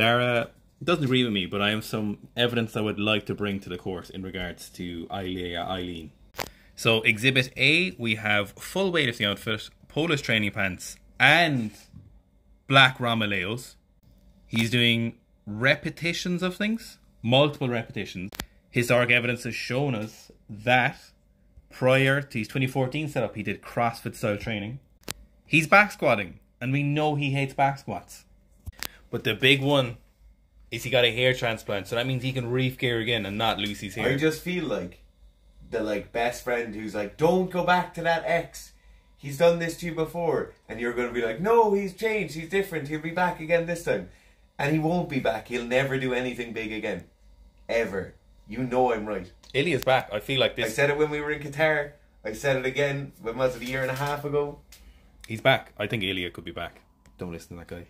Dara doesn't agree with me, but I have some evidence I would like to bring to the court in regards to Ilyin. So, Exhibit A, we have full weight of the outfit, Polish training pants, and black Romaleos. He's doing repetitions of things, multiple repetitions. Historic evidence has shown us that prior to his 2014 setup, he did CrossFit style training. He's back squatting, and we know he hates back squats. But the big one is he got a hair transplant, so that means he can reef gear again and not lose his hair. I just feel like the like best friend who's like, don't go back to that ex. He's done this to you before, and you're going to be like, no, he's changed. He's different. He'll be back again this time, and he won't be back. He'll never do anything big again, ever. You know I'm right. Ilya's back. I feel like this. I said it when we were in Qatar. I said it again. When was it a year and a half ago? He's back. I think Ilya could be back. Don't listen to that guy.